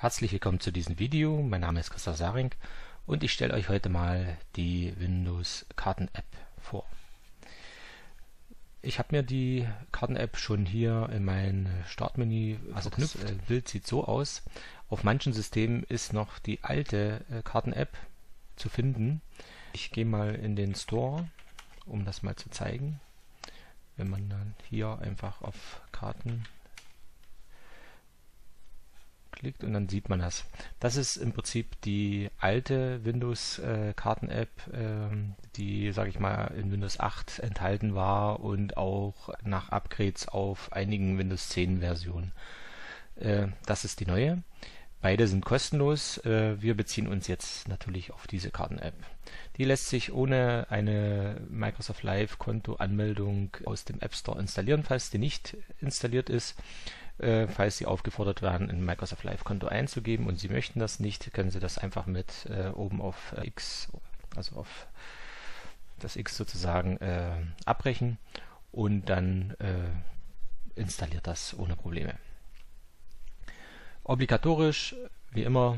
Herzlich willkommen zu diesem Video. Mein Name ist Christoph Saring und ich stelle euch heute mal die Windows Karten App vor. Ich habe mir die Karten App schon hier in mein Startmenü also das äh, Bild sieht so aus. Auf manchen Systemen ist noch die alte äh, Karten App zu finden. Ich gehe mal in den Store, um das mal zu zeigen. Wenn man dann hier einfach auf Karten klickt und dann sieht man das. Das ist im Prinzip die alte Windows-Karten-App, äh, ähm, die, sage ich mal, in Windows 8 enthalten war und auch nach Upgrades auf einigen Windows 10 Versionen. Äh, das ist die neue. Beide sind kostenlos. Äh, wir beziehen uns jetzt natürlich auf diese Karten-App. Die lässt sich ohne eine Microsoft Live Konto-Anmeldung aus dem App Store installieren, falls die nicht installiert ist. Äh, falls Sie aufgefordert werden, ein Microsoft Live Konto einzugeben und Sie möchten das nicht, können Sie das einfach mit äh, oben auf äh, X, also auf das X sozusagen äh, abbrechen und dann äh, installiert das ohne Probleme. Obligatorisch, wie immer,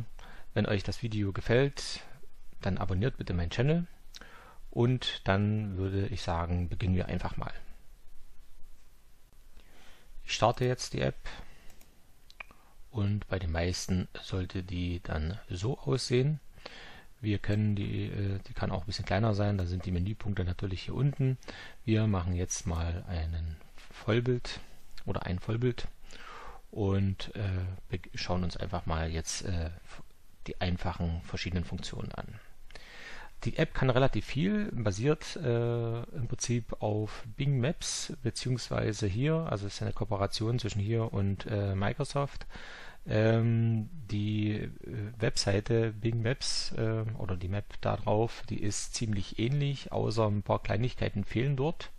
wenn euch das Video gefällt, dann abonniert bitte meinen Channel und dann würde ich sagen, beginnen wir einfach mal. Ich starte jetzt die App und bei den meisten sollte die dann so aussehen. Wir können die, äh, die kann auch ein bisschen kleiner sein, da sind die Menüpunkte natürlich hier unten. Wir machen jetzt mal einen Vollbild oder ein Vollbild und äh, schauen uns einfach mal jetzt äh, die einfachen verschiedenen Funktionen an. Die App kann relativ viel, basiert äh, im Prinzip auf Bing Maps, beziehungsweise hier, also es ist eine Kooperation zwischen hier und äh, Microsoft. Ähm, die äh, Webseite Bing Maps äh, oder die Map da drauf, die ist ziemlich ähnlich, außer ein paar Kleinigkeiten fehlen dort.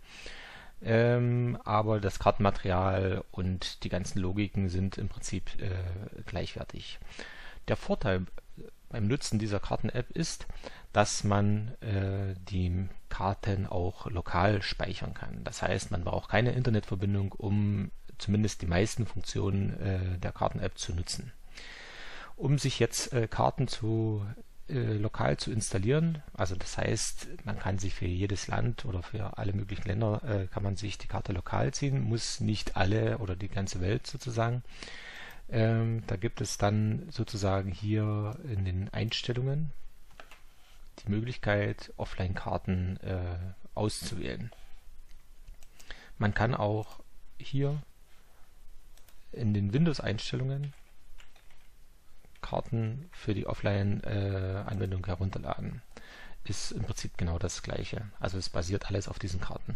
Ähm, aber das Kartenmaterial und die ganzen Logiken sind im Prinzip äh, gleichwertig. Der Vorteil beim Nutzen dieser Karten-App ist, dass man äh, die Karten auch lokal speichern kann. Das heißt, man braucht keine Internetverbindung, um zumindest die meisten Funktionen äh, der Karten-App zu nutzen. Um sich jetzt äh, Karten zu äh, lokal zu installieren, also das heißt, man kann sich für jedes Land oder für alle möglichen Länder äh, kann man sich die Karte lokal ziehen, muss nicht alle oder die ganze Welt sozusagen. Ähm, da gibt es dann sozusagen hier in den Einstellungen die Möglichkeit, Offline-Karten äh, auszuwählen. Man kann auch hier in den Windows-Einstellungen Karten für die Offline-Anwendung äh, herunterladen ist im Prinzip genau das gleiche. Also es basiert alles auf diesen Karten.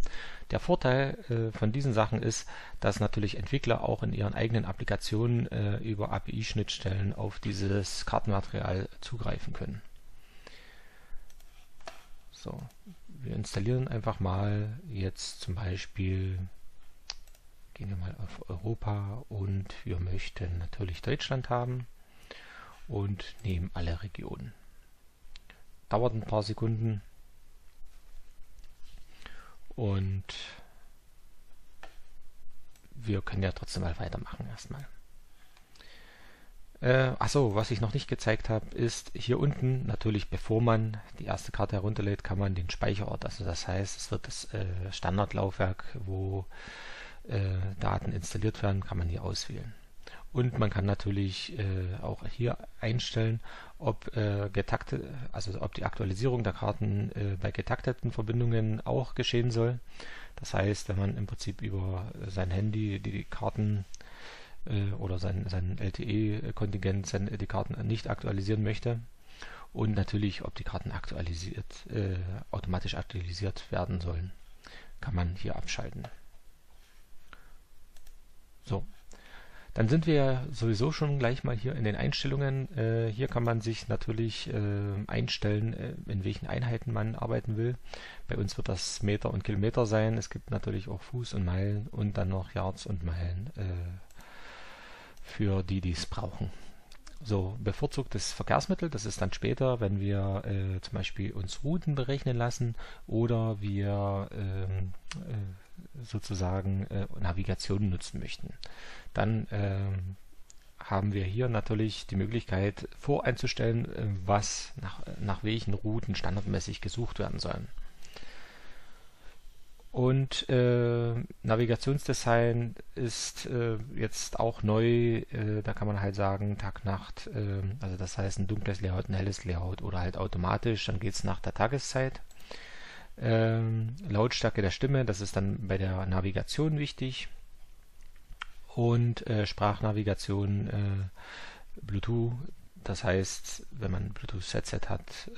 Der Vorteil äh, von diesen Sachen ist, dass natürlich Entwickler auch in ihren eigenen Applikationen äh, über API-Schnittstellen auf dieses Kartenmaterial zugreifen können. So, wir installieren einfach mal jetzt zum Beispiel, gehen wir mal auf Europa und wir möchten natürlich Deutschland haben und nehmen alle Regionen dauert ein paar Sekunden. Und wir können ja trotzdem mal weitermachen erstmal. Äh, achso, was ich noch nicht gezeigt habe, ist hier unten natürlich, bevor man die erste Karte herunterlädt, kann man den Speicherort, also das heißt, es wird das äh, Standardlaufwerk, wo äh, Daten installiert werden, kann man hier auswählen. Und man kann natürlich äh, auch hier einstellen, ob äh, getakte, also ob die Aktualisierung der Karten äh, bei getakteten Verbindungen auch geschehen soll. Das heißt, wenn man im Prinzip über sein Handy die Karten äh, oder sein, sein LTE-Kontingent die Karten nicht aktualisieren möchte und natürlich, ob die Karten aktualisiert, äh, automatisch aktualisiert werden sollen, kann man hier abschalten. So, dann sind wir sowieso schon gleich mal hier in den Einstellungen. Äh, hier kann man sich natürlich äh, einstellen, äh, in welchen Einheiten man arbeiten will. Bei uns wird das Meter und Kilometer sein. Es gibt natürlich auch Fuß und Meilen und dann noch Yards und Meilen äh, für die, die es brauchen. So, bevorzugtes Verkehrsmittel, das ist dann später, wenn wir äh, zum Beispiel uns Routen berechnen lassen oder wir ähm, äh, sozusagen äh, Navigation nutzen möchten. Dann ähm, haben wir hier natürlich die Möglichkeit voreinzustellen, äh, was nach, nach welchen Routen standardmäßig gesucht werden sollen. Und äh, Navigationsdesign ist äh, jetzt auch neu. Äh, da kann man halt sagen Tag, Nacht. Äh, also das heißt ein dunkles Layout, ein helles Layout oder halt automatisch. Dann geht es nach der Tageszeit. Ähm, Lautstärke der Stimme, das ist dann bei der Navigation wichtig. Und äh, Sprachnavigation, äh, Bluetooth. Das heißt, wenn man Bluetooth-Headset hat,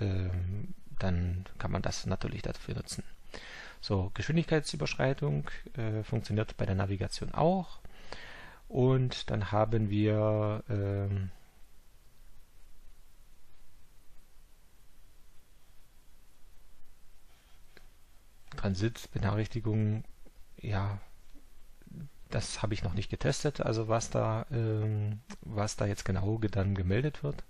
dann kann man das natürlich dafür nutzen. So, Geschwindigkeitsüberschreitung äh, funktioniert bei der Navigation auch. Und dann haben wir ähm, Transitbenachrichtigungen, ja, das habe ich noch nicht getestet, also was da, ähm, was da jetzt genau dann gemeldet wird.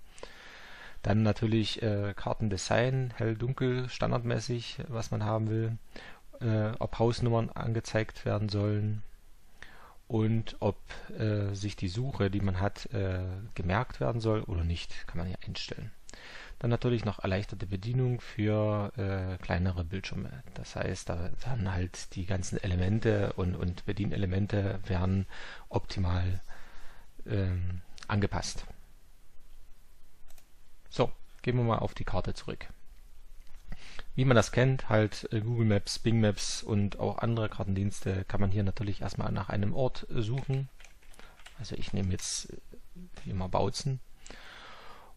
Dann natürlich äh, Kartendesign, hell, dunkel, standardmäßig, was man haben will äh, ob Hausnummern angezeigt werden sollen und ob äh, sich die Suche, die man hat, äh, gemerkt werden soll oder nicht, kann man hier einstellen. Dann natürlich noch erleichterte Bedienung für äh, kleinere Bildschirme. Das heißt, da werden halt die ganzen Elemente und, und Bedienelemente werden optimal ähm, angepasst. So, gehen wir mal auf die Karte zurück wie man das kennt, halt äh, Google Maps, Bing Maps und auch andere Kartendienste, kann man hier natürlich erstmal nach einem Ort äh, suchen. Also ich nehme jetzt äh, hier mal Bautzen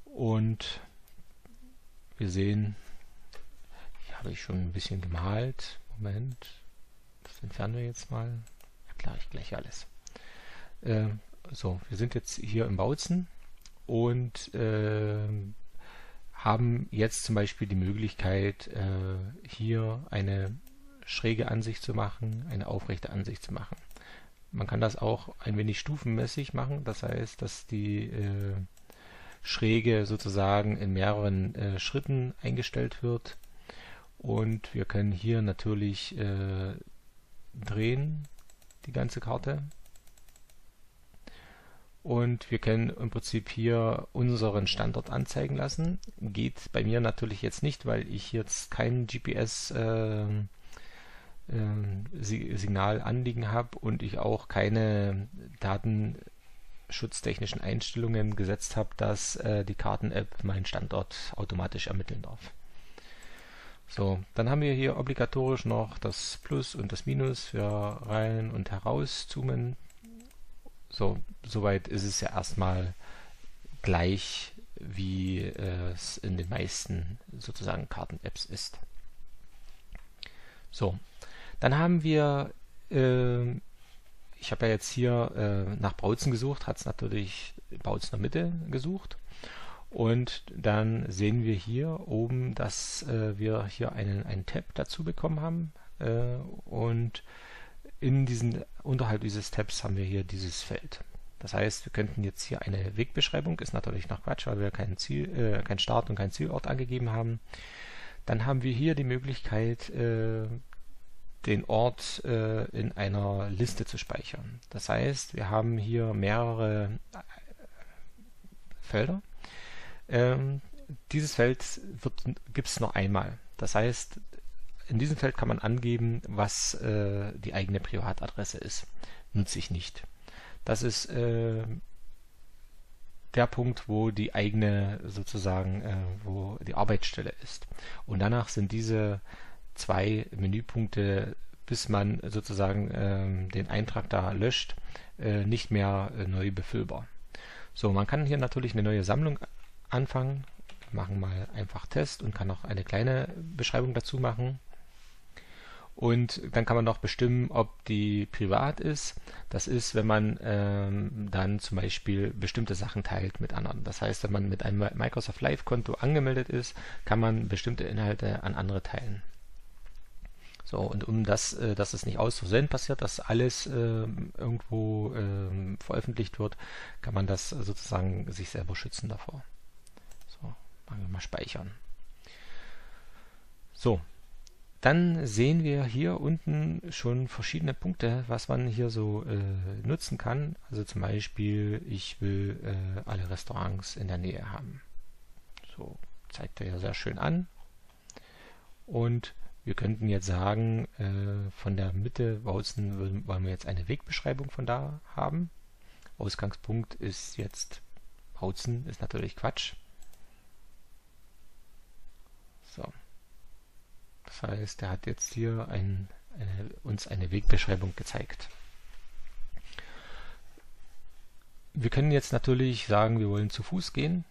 und wir sehen, hier habe ich schon ein bisschen gemalt. Moment, das entfernen wir jetzt mal. Erkläre ich gleich alles. Äh, so, wir sind jetzt hier im Bautzen und äh, haben jetzt zum Beispiel die Möglichkeit, äh, hier eine schräge Ansicht zu machen, eine aufrechte Ansicht zu machen. Man kann das auch ein wenig stufenmäßig machen, das heißt, dass die äh, Schräge sozusagen in mehreren äh, Schritten eingestellt wird. Und wir können hier natürlich äh, drehen, die ganze Karte. Und wir können im Prinzip hier unseren Standort anzeigen lassen. Geht bei mir natürlich jetzt nicht, weil ich jetzt kein GPS äh, äh, Signal anliegen habe und ich auch keine datenschutztechnischen Einstellungen gesetzt habe, dass äh, die Karten-App meinen Standort automatisch ermitteln darf. So, dann haben wir hier obligatorisch noch das Plus und das Minus für rein und heraus zoomen. So, soweit ist es ja erstmal gleich, wie äh, es in den meisten sozusagen Karten-Apps ist. So, dann haben wir, äh, ich habe ja jetzt hier äh, nach Bautzen gesucht, hat es natürlich Bautzener Mitte gesucht. Und dann sehen wir hier oben, dass äh, wir hier einen, einen Tab dazu bekommen haben. Äh, und in diesen, unterhalb dieses Tabs haben wir hier dieses Feld. Das heißt, wir könnten jetzt hier eine Wegbeschreibung, ist natürlich noch Quatsch, weil wir keinen Ziel, äh, keinen Start und keinen Zielort angegeben haben. Dann haben wir hier die Möglichkeit, äh, den Ort äh, in einer Liste zu speichern. Das heißt, wir haben hier mehrere äh, Felder. Ähm, dieses Feld gibt es noch einmal. Das heißt, in diesem Feld kann man angeben, was äh, die eigene Privatadresse ist. Nutze ich nicht. Das ist äh, der Punkt, wo die eigene sozusagen, äh, wo die Arbeitsstelle ist. Und danach sind diese zwei Menüpunkte, bis man sozusagen äh, den Eintrag da löscht, äh, nicht mehr äh, neu befüllbar. So, man kann hier natürlich eine neue Sammlung anfangen. Machen mal einfach Test und kann auch eine kleine Beschreibung dazu machen. Und dann kann man noch bestimmen, ob die privat ist. Das ist, wenn man ähm, dann zum Beispiel bestimmte Sachen teilt mit anderen. Das heißt, wenn man mit einem Microsoft Live-Konto angemeldet ist, kann man bestimmte Inhalte an andere teilen. So, und um das, äh, dass es nicht aus Versehen passiert, dass alles äh, irgendwo äh, veröffentlicht wird, kann man das sozusagen sich selber schützen davor. So, machen wir mal speichern. So, dann sehen wir hier unten schon verschiedene Punkte, was man hier so äh, nutzen kann. Also zum Beispiel, ich will äh, alle Restaurants in der Nähe haben. So zeigt er ja sehr schön an. Und wir könnten jetzt sagen, äh, von der Mitte Bautzen wollen wir jetzt eine Wegbeschreibung von da haben. Ausgangspunkt ist jetzt Bautzen, ist natürlich Quatsch. So. Das heißt, er hat jetzt hier ein, eine, uns eine Wegbeschreibung gezeigt. Wir können jetzt natürlich sagen, wir wollen zu Fuß gehen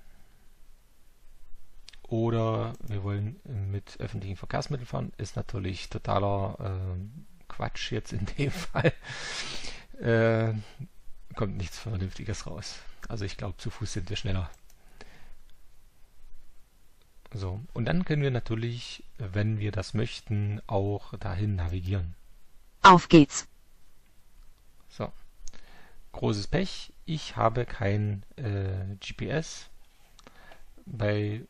oder wir wollen mit öffentlichen Verkehrsmitteln fahren. Ist natürlich totaler äh, Quatsch jetzt in dem Fall. Äh, kommt nichts Vernünftiges raus. Also ich glaube, zu Fuß sind wir schneller. So, und dann können wir natürlich, wenn wir das möchten, auch dahin navigieren. Auf geht's. So. Großes Pech, ich habe kein äh, GPS. Bei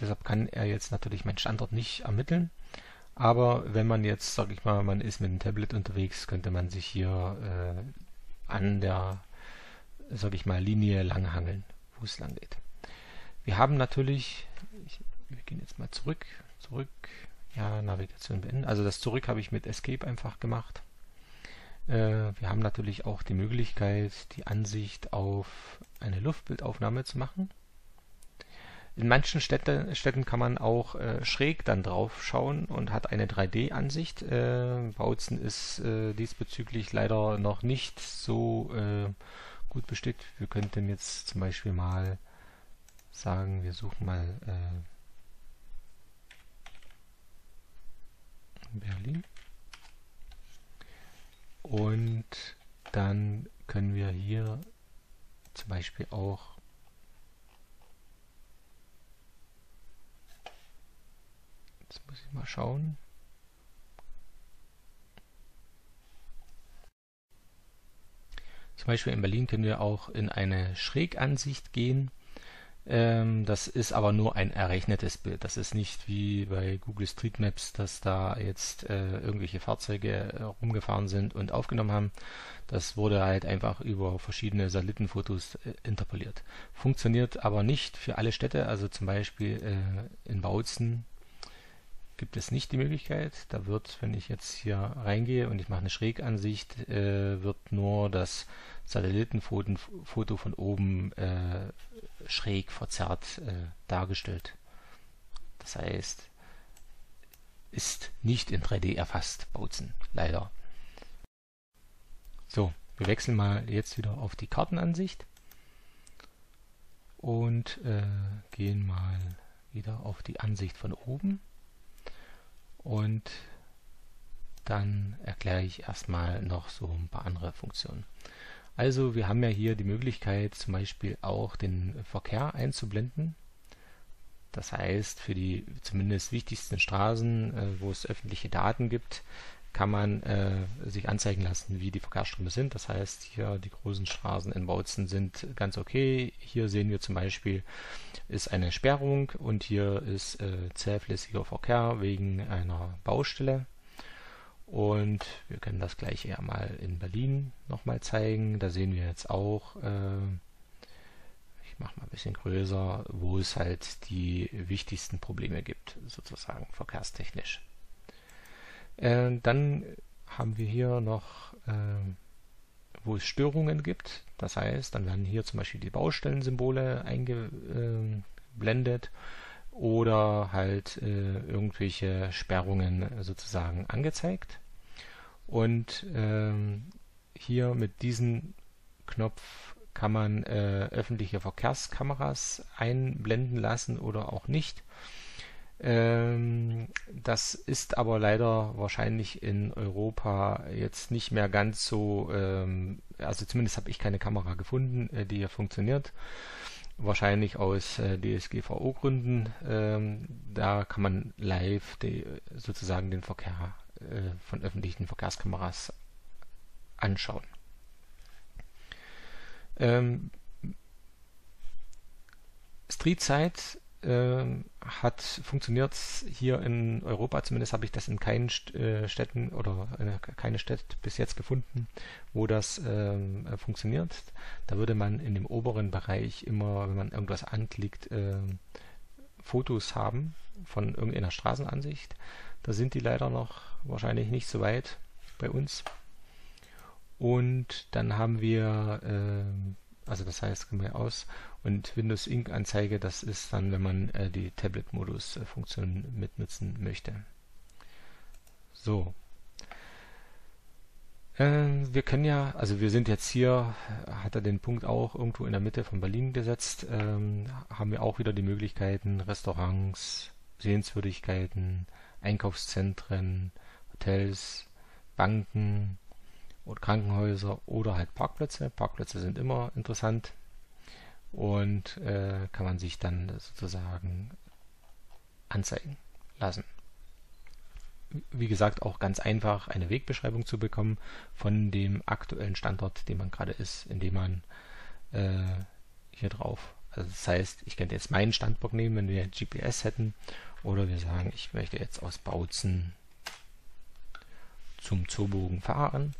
Deshalb kann er jetzt natürlich meinen Standort nicht ermitteln. Aber wenn man jetzt, sag ich mal, man ist mit dem Tablet unterwegs, könnte man sich hier äh, an der, sag ich mal, Linie langhangeln, wo es lang geht. Wir haben natürlich, ich, wir gehen jetzt mal zurück, zurück, ja, Navigation beenden. Also das Zurück habe ich mit Escape einfach gemacht. Äh, wir haben natürlich auch die Möglichkeit, die Ansicht auf eine Luftbildaufnahme zu machen. In manchen Städte, Städten kann man auch äh, schräg dann drauf schauen und hat eine 3D-Ansicht. Äh, Bautzen ist äh, diesbezüglich leider noch nicht so äh, gut bestückt. Wir könnten jetzt zum Beispiel mal sagen, wir suchen mal äh, Berlin. Und dann können wir hier zum Beispiel auch Jetzt muss ich mal schauen. Zum Beispiel in Berlin können wir auch in eine Schrägansicht gehen. Ähm, das ist aber nur ein errechnetes Bild. Das ist nicht wie bei Google Street Maps, dass da jetzt äh, irgendwelche Fahrzeuge äh, rumgefahren sind und aufgenommen haben. Das wurde halt einfach über verschiedene Satellitenfotos äh, interpoliert. Funktioniert aber nicht für alle Städte. Also zum Beispiel äh, in Bautzen gibt es nicht die Möglichkeit. Da wird, wenn ich jetzt hier reingehe und ich mache eine Schrägansicht, äh, wird nur das Satellitenfoto von oben äh, schräg verzerrt äh, dargestellt. Das heißt, ist nicht in 3D erfasst, Bautzen, leider. So, wir wechseln mal jetzt wieder auf die Kartenansicht und äh, gehen mal wieder auf die Ansicht von oben und dann erkläre ich erstmal noch so ein paar andere Funktionen. Also wir haben ja hier die Möglichkeit zum Beispiel auch den Verkehr einzublenden. Das heißt, für die zumindest wichtigsten Straßen, äh, wo es öffentliche Daten gibt, kann man äh, sich anzeigen lassen, wie die Verkehrsströme sind. Das heißt, hier die großen Straßen in Bautzen sind ganz okay. Hier sehen wir zum Beispiel, ist eine Sperrung und hier ist äh, zähflüssiger Verkehr wegen einer Baustelle. Und wir können das gleiche ja mal in Berlin nochmal zeigen. Da sehen wir jetzt auch, äh, ich mache mal ein bisschen größer, wo es halt die wichtigsten Probleme gibt, sozusagen verkehrstechnisch. Äh, dann haben wir hier noch, äh, wo es Störungen gibt. Das heißt, dann werden hier zum Beispiel die Baustellensymbole eingeblendet oder halt äh, irgendwelche Sperrungen sozusagen angezeigt. Und ähm, hier mit diesem Knopf kann man äh, öffentliche Verkehrskameras einblenden lassen oder auch nicht. Ähm, das ist aber leider wahrscheinlich in Europa jetzt nicht mehr ganz so, ähm, also zumindest habe ich keine Kamera gefunden, äh, die hier funktioniert. Wahrscheinlich aus äh, DSGVO-Gründen. Ähm, da kann man live die, sozusagen den Verkehr äh, von öffentlichen Verkehrskameras anschauen. Ähm, Street Sight äh, hat funktioniert hier in Europa, zumindest habe ich das in keinen äh, Städten oder äh, keine Stadt bis jetzt gefunden, wo das ähm, äh, funktioniert. Da würde man in dem oberen Bereich immer, wenn man irgendwas anklickt, äh, Fotos haben von irgendeiner Straßenansicht. Da sind die leider noch wahrscheinlich nicht so weit bei uns. Und dann haben wir, äh, also das heißt, gehen wir aus und Windows Ink Anzeige, das ist dann, wenn man äh, die Tablet-Modus-Funktion äh, mitnutzen möchte. So. Äh, wir können ja, also wir sind jetzt hier, hat er den Punkt auch irgendwo in der Mitte von Berlin gesetzt, ähm, haben wir auch wieder die Möglichkeiten, Restaurants, Sehenswürdigkeiten, Einkaufszentren, Hotels, Banken oder Krankenhäuser oder halt Parkplätze. Parkplätze sind immer interessant und äh, kann man sich dann sozusagen anzeigen lassen. Wie gesagt, auch ganz einfach eine Wegbeschreibung zu bekommen von dem aktuellen Standort, den man gerade ist, indem man äh, hier drauf. Also das heißt, ich könnte jetzt meinen Standort nehmen, wenn wir GPS hätten, oder wir sagen, ich möchte jetzt aus Bautzen zum Zoobogen fahren.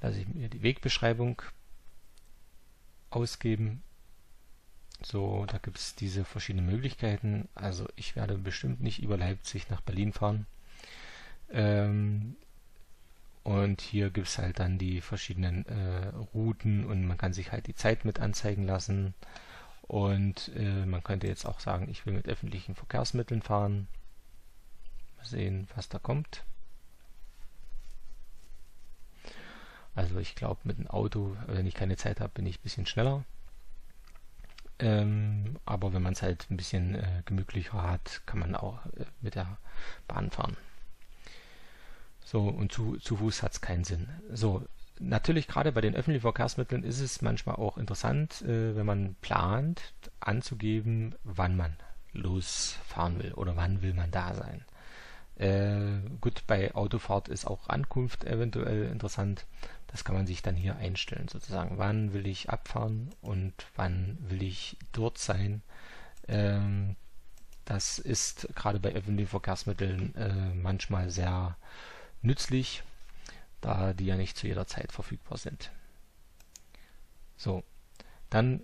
Lasse ich mir die Wegbeschreibung ausgeben so, da gibt es diese verschiedenen Möglichkeiten. Also ich werde bestimmt nicht über Leipzig nach Berlin fahren. Ähm, und hier gibt es halt dann die verschiedenen äh, Routen und man kann sich halt die Zeit mit anzeigen lassen. Und äh, man könnte jetzt auch sagen, ich will mit öffentlichen Verkehrsmitteln fahren. Mal sehen, was da kommt. Also ich glaube, mit dem Auto, wenn ich keine Zeit habe, bin ich ein bisschen schneller. Ähm, aber wenn man es halt ein bisschen äh, gemütlicher hat, kann man auch äh, mit der Bahn fahren. So, und zu, zu Fuß hat es keinen Sinn. So, natürlich gerade bei den öffentlichen Verkehrsmitteln ist es manchmal auch interessant, äh, wenn man plant, anzugeben, wann man losfahren will oder wann will man da sein. Äh, gut, bei Autofahrt ist auch Ankunft eventuell interessant. Das kann man sich dann hier einstellen, sozusagen. Wann will ich abfahren und wann will ich dort sein? Ähm, das ist gerade bei öffentlichen Verkehrsmitteln äh, manchmal sehr nützlich, da die ja nicht zu jeder Zeit verfügbar sind. So, dann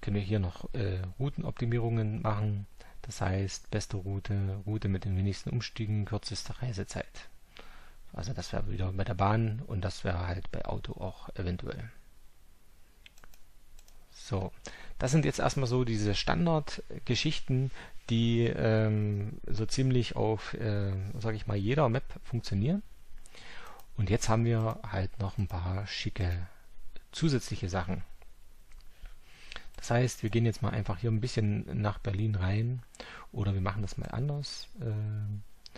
können wir hier noch äh, Routenoptimierungen machen. Das heißt, beste Route, Route mit den wenigsten Umstiegen, kürzeste Reisezeit. Also das wäre wieder bei der Bahn und das wäre halt bei Auto auch eventuell. So, das sind jetzt erstmal so diese Standardgeschichten, die ähm, so ziemlich auf, äh, sage ich mal, jeder Map funktionieren. Und jetzt haben wir halt noch ein paar schicke zusätzliche Sachen. Das heißt, wir gehen jetzt mal einfach hier ein bisschen nach Berlin rein oder wir machen das mal anders. Äh,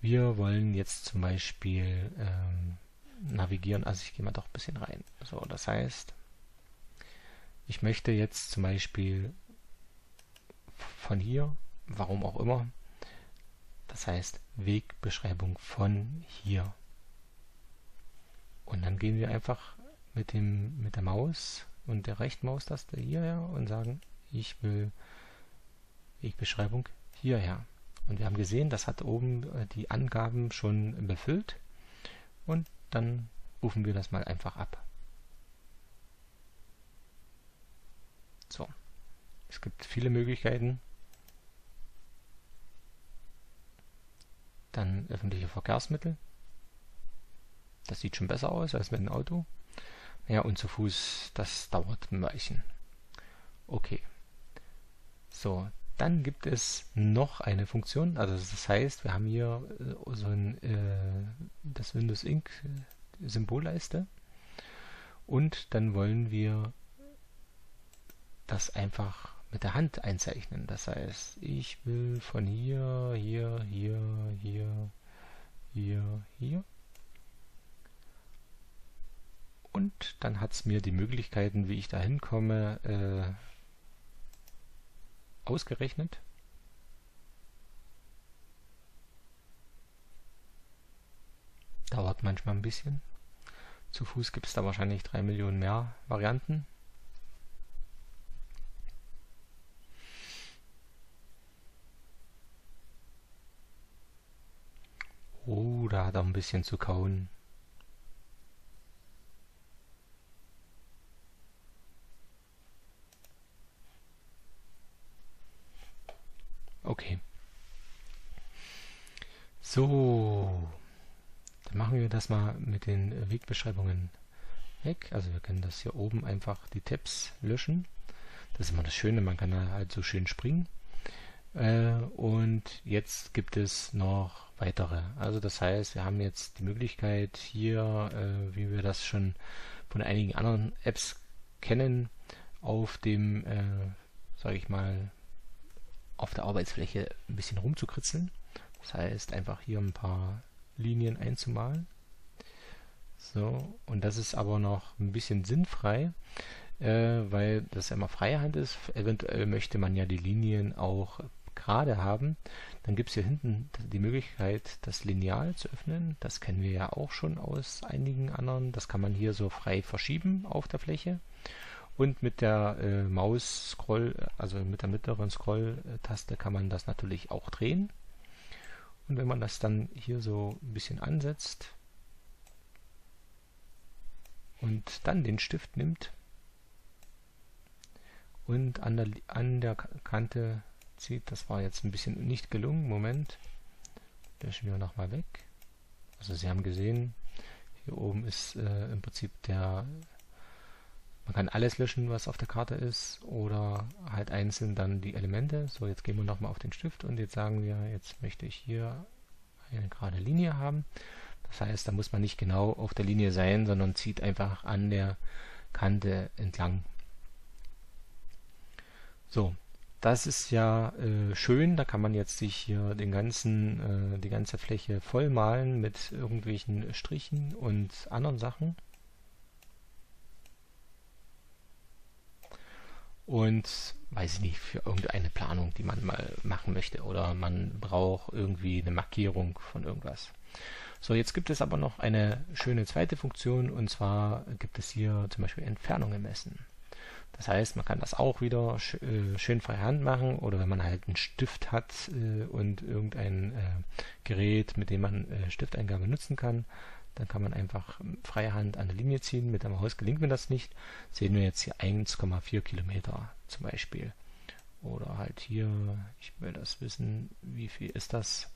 wir wollen jetzt zum Beispiel ähm, navigieren, also ich gehe mal doch ein bisschen rein. So, das heißt, ich möchte jetzt zum Beispiel von hier, warum auch immer, das heißt Wegbeschreibung von hier. Und dann gehen wir einfach mit dem mit der Maus und der rechten Maustaste hierher und sagen, ich will Wegbeschreibung hierher. Und wir haben gesehen, das hat oben äh, die Angaben schon befüllt. Und dann rufen wir das mal einfach ab. So, es gibt viele Möglichkeiten. Dann öffentliche Verkehrsmittel. Das sieht schon besser aus als mit dem Auto. Ja, und zu Fuß, das dauert ein Weilchen. Okay. So, dann gibt es noch eine Funktion, also das heißt, wir haben hier äh, so ein äh, das Windows Ink äh, Symbolleiste und dann wollen wir das einfach mit der Hand einzeichnen. Das heißt, ich will von hier, hier, hier, hier, hier, hier. Und dann hat es mir die Möglichkeiten, wie ich da hinkomme, äh, ausgerechnet dauert manchmal ein bisschen. Zu Fuß gibt es da wahrscheinlich drei Millionen mehr Varianten. Oh, da hat er ein bisschen zu kauen. Okay. So, dann machen wir das mal mit den Wegbeschreibungen weg. Also wir können das hier oben einfach die Tabs löschen. Das ist immer das Schöne, man kann da halt so schön springen. Äh, und jetzt gibt es noch weitere. Also das heißt, wir haben jetzt die Möglichkeit hier, äh, wie wir das schon von einigen anderen Apps kennen, auf dem, äh, sage ich mal, auf der Arbeitsfläche ein bisschen rumzukritzeln. Das heißt, einfach hier ein paar Linien einzumalen. So, und das ist aber noch ein bisschen sinnfrei, äh, weil das immer freie Hand ist. Eventuell möchte man ja die Linien auch gerade haben. Dann gibt es hier hinten die Möglichkeit, das Lineal zu öffnen. Das kennen wir ja auch schon aus einigen anderen. Das kann man hier so frei verschieben auf der Fläche. Und mit der äh, Maus-Scroll, also mit der mittleren Scroll-Taste kann man das natürlich auch drehen. Und wenn man das dann hier so ein bisschen ansetzt und dann den Stift nimmt und an der, an der Kante zieht, das war jetzt ein bisschen nicht gelungen, Moment, löschen wir nochmal weg. Also Sie haben gesehen, hier oben ist äh, im Prinzip der man kann alles löschen, was auf der Karte ist oder halt einzeln dann die Elemente. So, jetzt gehen wir nochmal auf den Stift und jetzt sagen wir, jetzt möchte ich hier eine gerade Linie haben. Das heißt, da muss man nicht genau auf der Linie sein, sondern zieht einfach an der Kante entlang. So, das ist ja äh, schön. Da kann man jetzt sich hier den ganzen, äh, die ganze Fläche voll malen mit irgendwelchen Strichen und anderen Sachen. Und weiß ich nicht, für irgendeine Planung, die man mal machen möchte oder man braucht irgendwie eine Markierung von irgendwas. So, jetzt gibt es aber noch eine schöne zweite Funktion und zwar gibt es hier zum Beispiel Entfernungen messen. Das heißt, man kann das auch wieder sch äh, schön frei Hand machen oder wenn man halt einen Stift hat äh, und irgendein äh, Gerät, mit dem man äh, Stifteingabe nutzen kann, dann kann man einfach freie Hand an der Linie ziehen. Mit der Maus gelingt mir das nicht. Sehen wir jetzt hier 1,4 Kilometer zum Beispiel. Oder halt hier, ich will das wissen, wie viel ist das?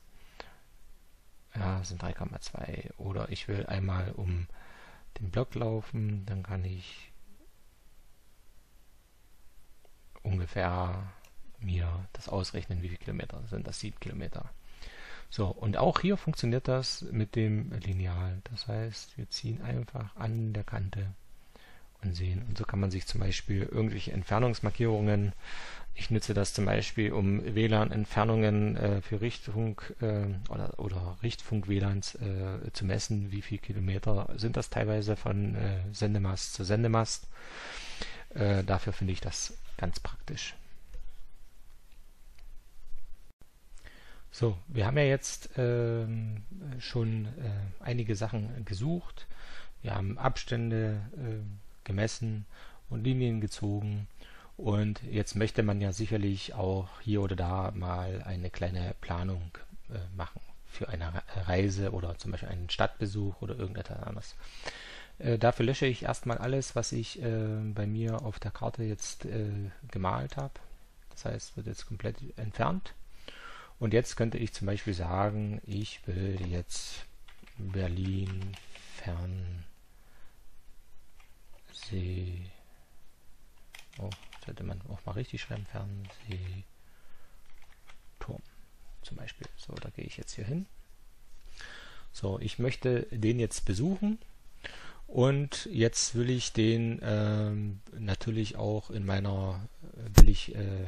Ja, sind 3,2. Oder ich will einmal um den Block laufen, dann kann ich ungefähr mir das ausrechnen, wie viele Kilometer sind das? 7 Kilometer. So, und auch hier funktioniert das mit dem Lineal. Das heißt, wir ziehen einfach an der Kante und sehen. Und so kann man sich zum Beispiel irgendwelche Entfernungsmarkierungen, ich nutze das zum Beispiel, um WLAN-Entfernungen äh, für Richtfunk äh, oder, oder Richtfunk-WLANs äh, zu messen, wie viele Kilometer sind das teilweise von äh, Sendemast zu Sendemast. Äh, dafür finde ich das ganz praktisch. So, wir haben ja jetzt ähm, schon äh, einige Sachen gesucht. Wir haben Abstände äh, gemessen und Linien gezogen. Und jetzt möchte man ja sicherlich auch hier oder da mal eine kleine Planung äh, machen für eine Reise oder zum Beispiel einen Stadtbesuch oder irgendetwas anderes. Äh, dafür lösche ich erstmal alles, was ich äh, bei mir auf der Karte jetzt äh, gemalt habe. Das heißt, wird jetzt komplett entfernt. Und jetzt könnte ich zum Beispiel sagen, ich will jetzt Berlin Fernseh. Oh, sollte man auch mal richtig schreiben, Fernsehturm zum Beispiel. So, da gehe ich jetzt hier hin. So, ich möchte den jetzt besuchen und jetzt will ich den ähm, natürlich auch in meiner, will ich äh,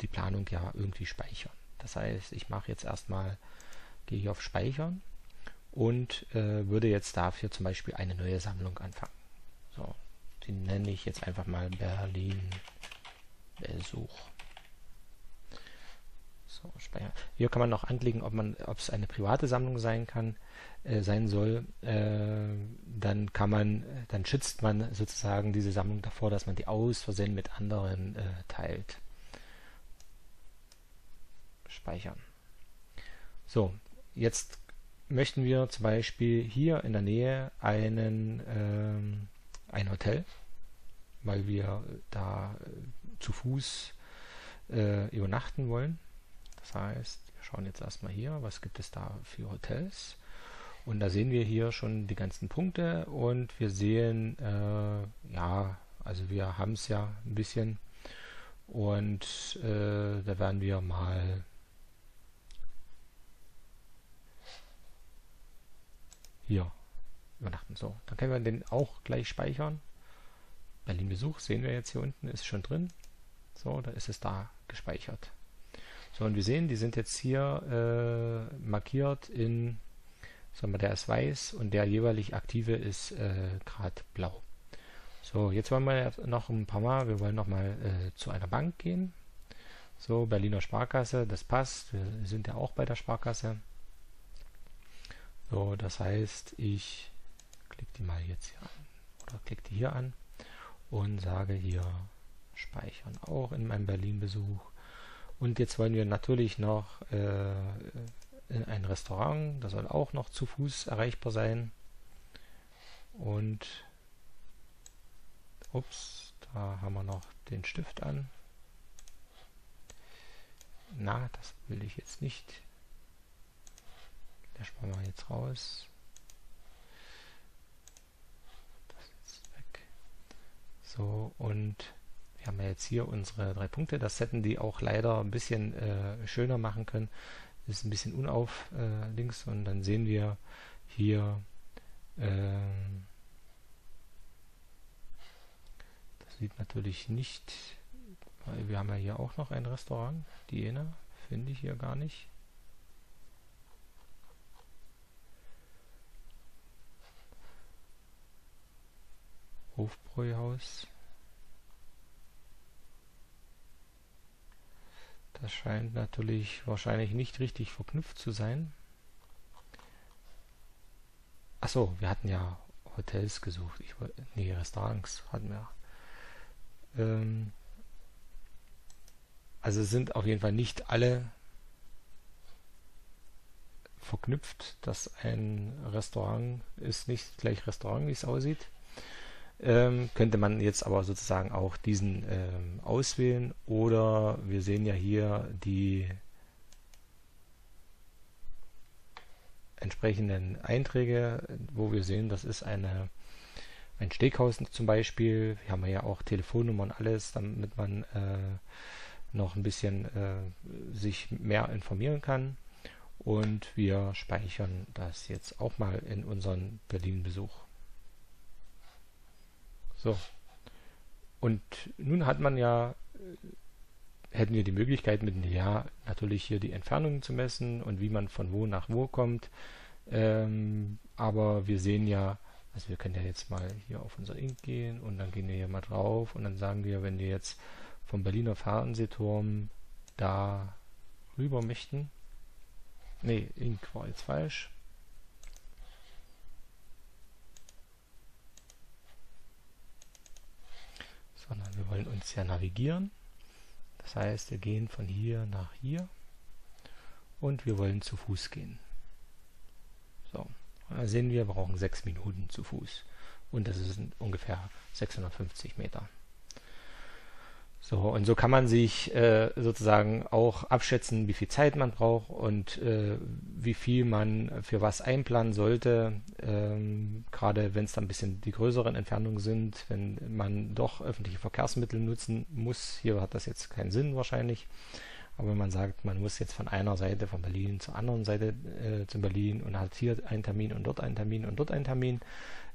die Planung ja irgendwie speichern. Das heißt, ich mache jetzt erstmal, gehe hier auf Speichern und äh, würde jetzt dafür zum Beispiel eine neue Sammlung anfangen. So, die nenne ich jetzt einfach mal Berlin Besuch. So, speichern. Hier kann man noch anklicken, ob man, ob es eine private Sammlung sein kann, äh, sein soll. Äh, dann kann man, dann schützt man sozusagen diese Sammlung davor, dass man die aus Versehen mit anderen äh, teilt speichern. So, jetzt möchten wir zum Beispiel hier in der Nähe einen, ähm, ein Hotel, weil wir da äh, zu Fuß äh, übernachten wollen. Das heißt, wir schauen jetzt erstmal hier, was gibt es da für Hotels. Und da sehen wir hier schon die ganzen Punkte und wir sehen, äh, ja, also wir haben es ja ein bisschen. Und äh, da werden wir mal hier übernachten. So, dann können wir den auch gleich speichern. Berlin Besuch sehen wir jetzt hier unten, ist schon drin. So, da ist es da gespeichert. So, und wir sehen, die sind jetzt hier äh, markiert in, sagen wir, der ist weiß und der jeweilig aktive ist äh, gerade blau. So, jetzt wollen wir noch ein paar Mal, wir wollen noch mal äh, zu einer Bank gehen. So, Berliner Sparkasse, das passt. Wir sind ja auch bei der Sparkasse. So, das heißt, ich klicke die mal jetzt hier an oder klicke die hier an und sage hier speichern auch in meinem Berlin-Besuch. Und jetzt wollen wir natürlich noch äh, in ein Restaurant, das soll auch noch zu Fuß erreichbar sein. Und ups, da haben wir noch den Stift an. Na, das will ich jetzt nicht. Der sparen jetzt raus. Das ist weg. So, und wir haben ja jetzt hier unsere drei Punkte. Das hätten die auch leider ein bisschen äh, schöner machen können. Das ist ein bisschen unauf äh, links und dann sehen wir hier ähm, das sieht natürlich nicht, weil wir haben ja hier auch noch ein Restaurant, die Jena, finde ich hier gar nicht. Hofbräuhaus. Das scheint natürlich wahrscheinlich nicht richtig verknüpft zu sein. Achso, wir hatten ja Hotels gesucht. Ich nee, Restaurants hatten wir. Ähm, also sind auf jeden Fall nicht alle verknüpft, dass ein Restaurant ist nicht gleich Restaurant, wie es aussieht ähm, könnte man jetzt aber sozusagen auch diesen ähm, auswählen oder wir sehen ja hier die entsprechenden Einträge, wo wir sehen, das ist eine ein Steakhaus zum Beispiel. Hier haben wir ja auch Telefonnummern alles, damit man äh, noch ein bisschen äh, sich mehr informieren kann. Und wir speichern das jetzt auch mal in unseren Berlin-Besuch. So. Und nun hat man ja, äh, hätten wir die Möglichkeit mit dem Jahr natürlich hier die Entfernungen zu messen und wie man von wo nach wo kommt. Ähm, aber wir sehen ja, also wir können ja jetzt mal hier auf unser Ink gehen und dann gehen wir hier mal drauf und dann sagen wir, wenn wir jetzt vom Berliner Fernsehturm da rüber möchten. Ne, Ink war jetzt falsch. sondern wir wollen uns ja navigieren. Das heißt, wir gehen von hier nach hier und wir wollen zu Fuß gehen. So, da sehen wir, wir brauchen sechs Minuten zu Fuß und das sind ungefähr 650 Meter. So, und so kann man sich äh, sozusagen auch abschätzen, wie viel Zeit man braucht und äh, wie viel man für was einplanen sollte. Ähm, Gerade wenn es dann ein bisschen die größeren Entfernungen sind, wenn man doch öffentliche Verkehrsmittel nutzen muss. Hier hat das jetzt keinen Sinn wahrscheinlich. Aber wenn man sagt, man muss jetzt von einer Seite von Berlin zur anderen Seite äh, zu Berlin und hat hier einen Termin und dort einen Termin und dort einen Termin,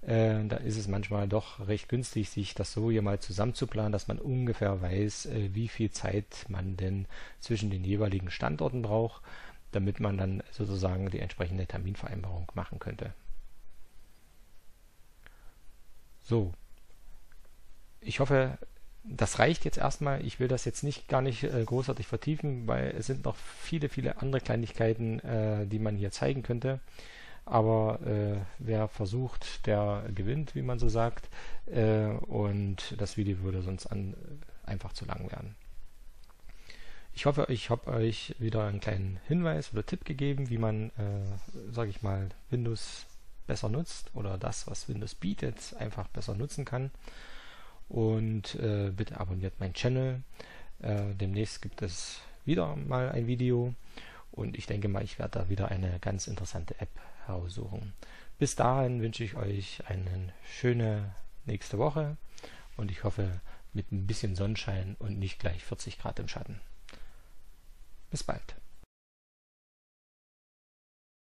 äh, da ist es manchmal doch recht günstig, sich das so hier mal zusammenzuplanen, dass man ungefähr weiß, äh, wie viel Zeit man denn zwischen den jeweiligen Standorten braucht, damit man dann sozusagen die entsprechende Terminvereinbarung machen könnte. So. Ich hoffe, das reicht jetzt erstmal. Ich will das jetzt nicht gar nicht äh, großartig vertiefen, weil es sind noch viele, viele andere Kleinigkeiten, äh, die man hier zeigen könnte. Aber äh, wer versucht, der gewinnt, wie man so sagt. Äh, und das Video würde sonst an, einfach zu lang werden. Ich hoffe, ich habe euch wieder einen kleinen Hinweis oder Tipp gegeben, wie man, äh, sage ich mal, Windows besser nutzt oder das, was Windows bietet, einfach besser nutzen kann. Und äh, bitte abonniert meinen Channel. Äh, demnächst gibt es wieder mal ein Video und ich denke mal, ich werde da wieder eine ganz interessante App heraussuchen. Bis dahin wünsche ich euch eine schöne nächste Woche und ich hoffe mit ein bisschen Sonnenschein und nicht gleich 40 Grad im Schatten. Bis bald.